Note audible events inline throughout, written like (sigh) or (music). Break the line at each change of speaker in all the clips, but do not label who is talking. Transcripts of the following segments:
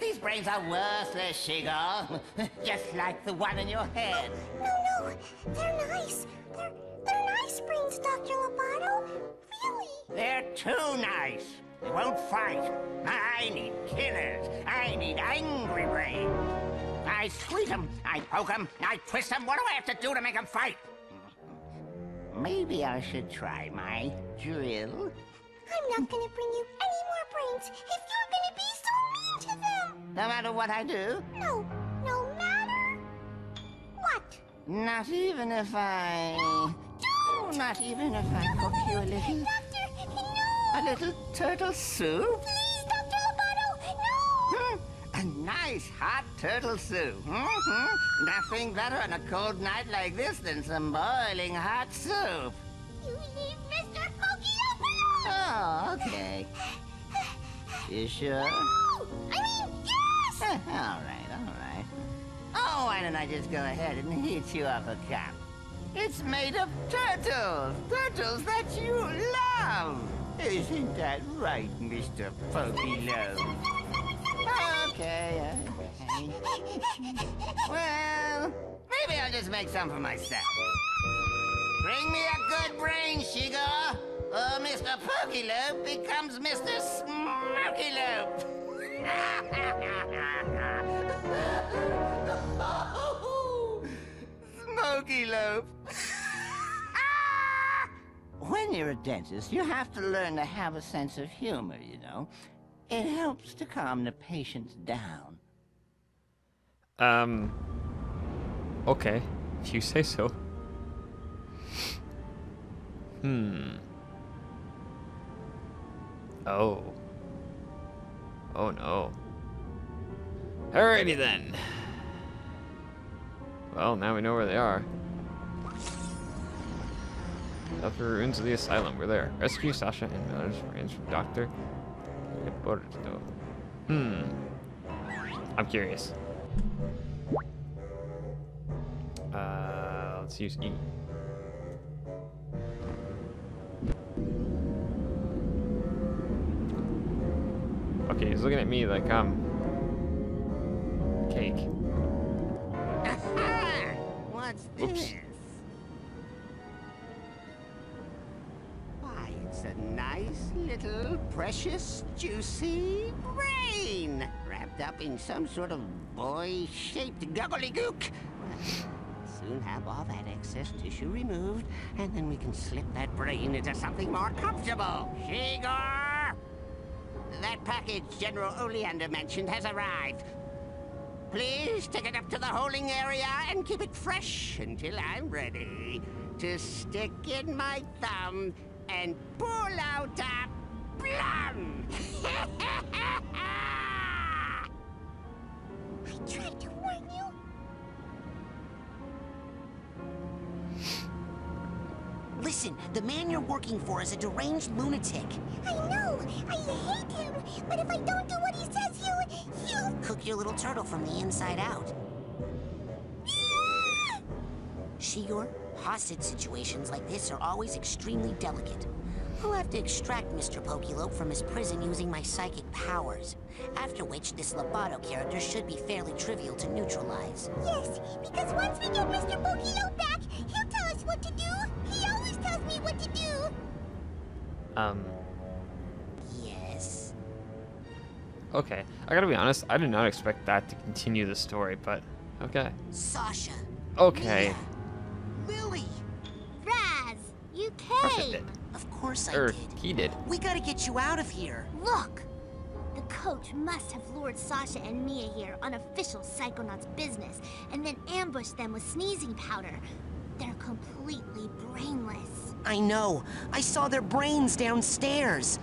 These brains are worthless, Shigo. (laughs) Just like the one in your head.
No, no, they're nice. They're, they're nice brains, Dr. Loboto. Really.
They're too nice. They won't fight. I need killers. I need angry brains. I squeeze them, I poke them, I twist them. What do I have to do to make them fight? Maybe I should try my drill.
I'm not gonna bring you any more brains if you're gonna be to them.
No matter what I do?
No, no matter what.
Not even if I...
Don't!
Not even if I cook you a little...
Doctor, no!
A little turtle soup?
Please, Dr. Loboto, no!
Hmm, a nice hot turtle soup. hmm Nothing better on a cold night like this than some boiling hot soup.
You leave Mr. Pokey
Oh, okay. You sure? (laughs) all right, all right. Oh, why don't I just go ahead and heat you up a cup? It's made of turtles, turtles that you love. Isn't that right, Mr. Pokeylope? Okay, okay. Well, maybe I'll just make some for myself. Bring me a good brain, Shigo, or uh, Mr. Pokeylope becomes Mr. Smokeylope. Smokeylope. (laughs) when you're a dentist, you have to learn to have a sense of humor, you know. It helps to calm the patients down.
Um. Okay, if you say so. Hmm. Oh. Oh no. Alrighty then. Well, now we know where they are. The ruins of the asylum. We're there. Rescue Sasha and Milla's brains from Doctor. Hmm. I'm curious. Uh, let's use E. Okay, he's looking at me like I'm cake. (laughs)
What's
Oops.
this? Why, it's a nice little precious juicy brain wrapped up in some sort of boy-shaped gobbledygook. Well, soon have all that excess tissue removed, and then we can slip that brain into something more comfortable. Sheegor! That package General Oleander mentioned has arrived. Please take it up to the holding area and keep it fresh until I'm ready to stick in my thumb and pull out a plum. (laughs)
I tried
Listen, the man you're working for is a deranged lunatic.
I know. I hate him. But if I don't do what he says, he'll... he'll...
Cook your little turtle from the inside out. Ah! Sheegor, hostage situations like this are always extremely delicate. I'll have to extract Mr. Pokeylope from his prison using my psychic powers. After which, this Loboto character should be fairly trivial to neutralize.
Yes, because once we get Mr. Pokio back, he'll tell us what to do. What to do.
Um,
Yes.
okay. I gotta be honest, I did not expect that to continue the story, but okay.
Sasha.
Okay.
Mia, Lili.
Raz, you
Of course it
came.
did.
Of course I
Or
did.
he did.
We gotta get you out of here.
Look! The coach must have lured Sasha and Milla here on official Psychonauts business and then ambushed them with sneezing powder. They're completely brainless.
I know. I saw their brains downstairs.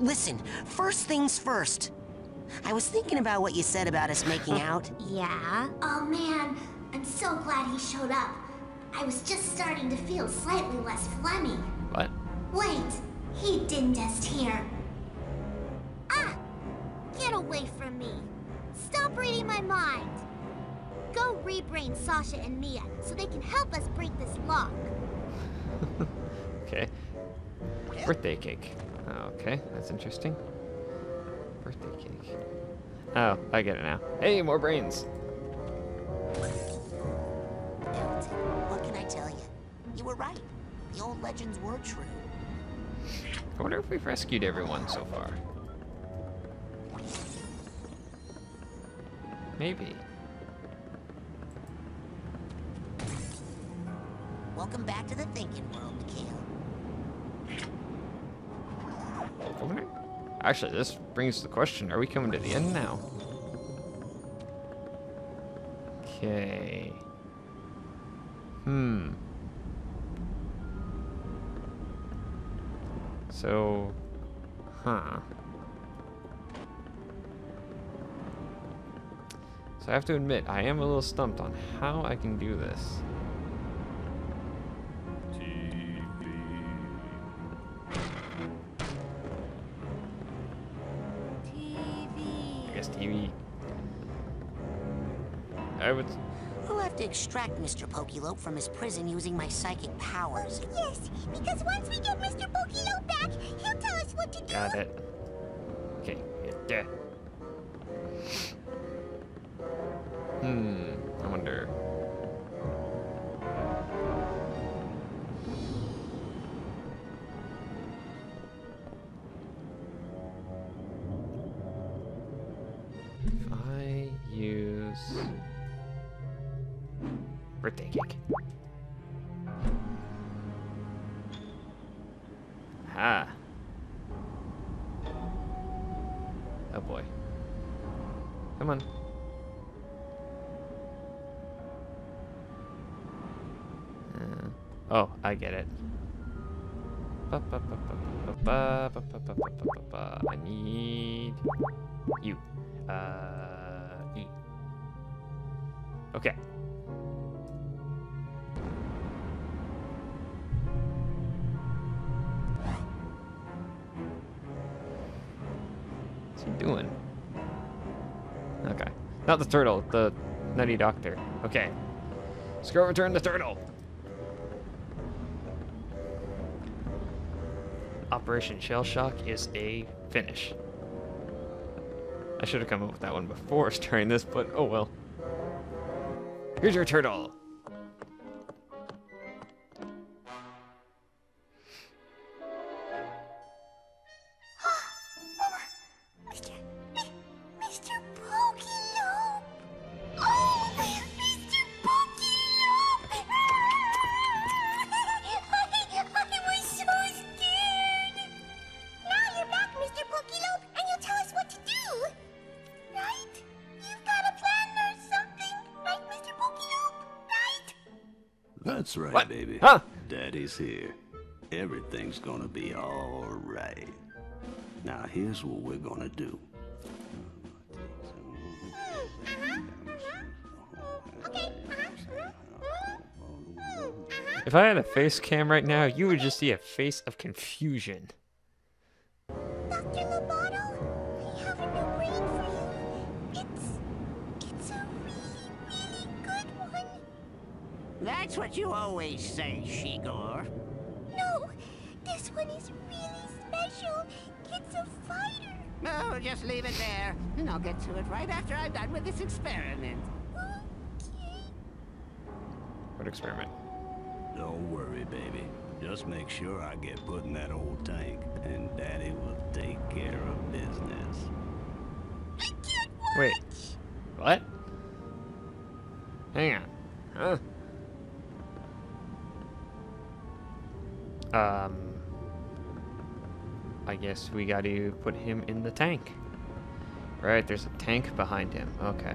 Listen, first things first. I was thinking about what you said about us making (laughs) out.
Yeah? Oh man, I'm so glad he showed up. I was just starting to feel slightly less phlegmy.
What?
Wait, he didn't just hear. Ah! Get away from me. Stop reading my mind. Go rebrain Sasha and Milla so they can help us break this lock. (laughs)
Okay. Birthday cake. Okay, that's interesting. Birthday cake. Oh, I get it now. Hey, more brains.
Milton, what can I tell you? You were right. The old legends were true.
I wonder if we've rescued everyone so far. Maybe.
Welcome back to the thinking world, Mikhail.
Actually, this brings the question: Are we coming to the end now? Okay. Hmm. So, huh. So I have to admit, I am a little stumped on how I can do this.
Extract Mr. Pokeylope from his prison using my psychic powers.
Yes, because once we get Mr. Pokilo back, he'll tell us what to do.
Got it. Okay. Yeah. Hmm. birthday cake. Ha. Oh boy. Come on. Uh, oh, I get it. I need you. Uh, e. Okay. Not the turtle, the nutty doctor. Okay. Let's go return the turtle. Operation Shell Shock is a finish. I should have come up with that one before (laughs) starting this, but oh well. Here's your turtle.
That's right,
What?
baby.
Huh?
Daddy's here. Everything's gonna be all right. Now, here's what we're gonna do.
If I had a face cam right now, you would just see a face of confusion.
Dr. Loboto,
That's what you always say, Sheegor.
No, this one is really special. It's a fighter.
No, just leave it there, and I'll get to it right after I'm done with this experiment.
Okay.
What experiment?
Don't worry, baby. Just make sure I get put in that old tank, and Daddy will take care of business.
I can't watch.
Wait. What? Hang on. Huh? Um. I guess we got to put him in the tank. Right, there's a tank behind him. Okay.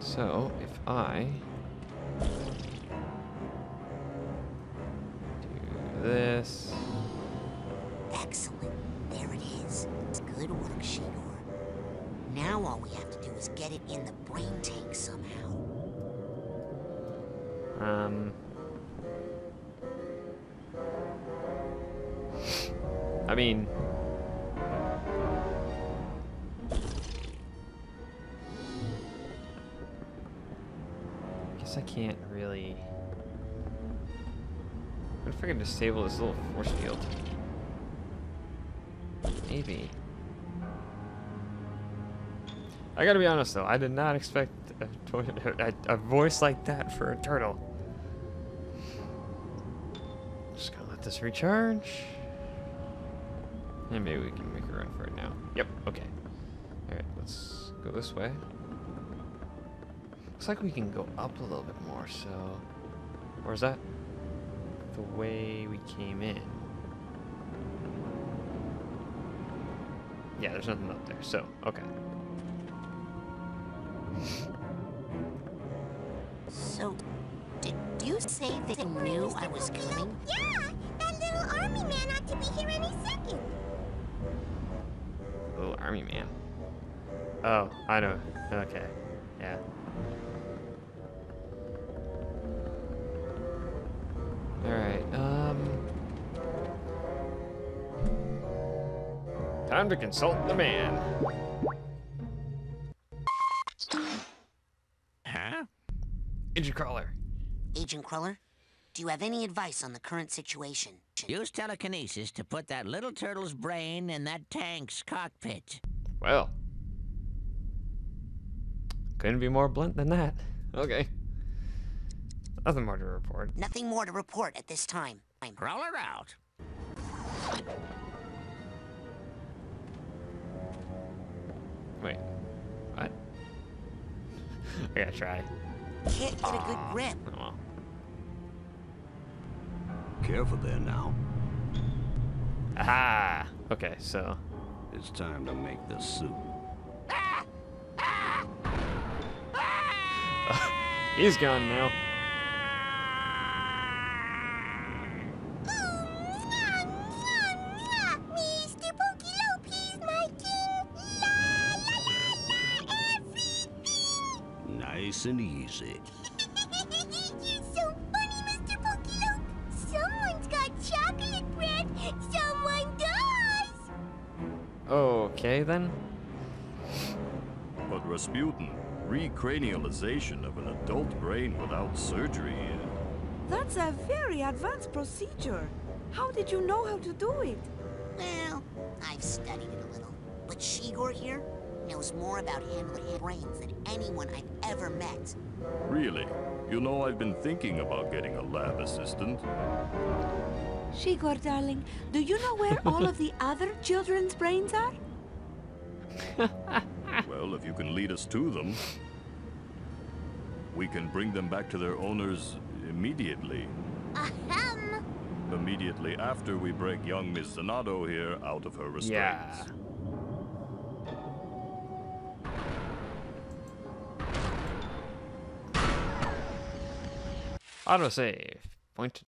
So, if I do this.
Excellent. There it is. It's good work, Sheegor. Now all we have to do is get it in the brain tank somehow.
Um. I mean. I Guess I can't really. What if I can disable this little force field? Maybe. I gotta be honest though, I did not expect a, a, a voice like that for a turtle. Just gonna let this recharge. And maybe we can make a run for it now. Yep, okay. Alright, let's go this way. Looks like we can go up a little bit more, so... Or is that the way we came in? Yeah, there's nothing up there, so, okay.
Army man.
Oh, I know. Okay. Yeah. Alright, um. Time to consult the man.
Huh?
Agent Cruller.
Agent Cruller, do you have any advice on the current situation?
Use telekinesis to put that little turtle's brain in that tank's cockpit.
Well. Couldn't be more blunt than that. Okay. Nothing more to report.
Nothing more to report at this time. I'm
Cruller out.
Wait. What? (laughs) I gotta try.
can't get a good grip.
Oh, well.
Careful there now.
Aha! Okay, so.
It's time to make the soup. (laughs)
He's gone now.
Mr. Pokey he's my king. La la la la, everything.
Nice and easy.
Okay then.
But Razputin, recranialization of an adult brain without surgery. Eh?
That's a very advanced procedure. How did you know how to do it?
Well, I've studied it a little. But Sheegor here knows more about handling brains than anyone I've ever met.
Really? You know, I've been thinking about getting a lab assistant.
Sheegor, darling, do you know where all of the other children's brains are? (laughs)
Well, if you can lead us to them, we can bring them back to their owners immediately.
Ahem.
Immediately after we break young Miss Zanotto here out of her restraints.
Yeah. Autosave. Point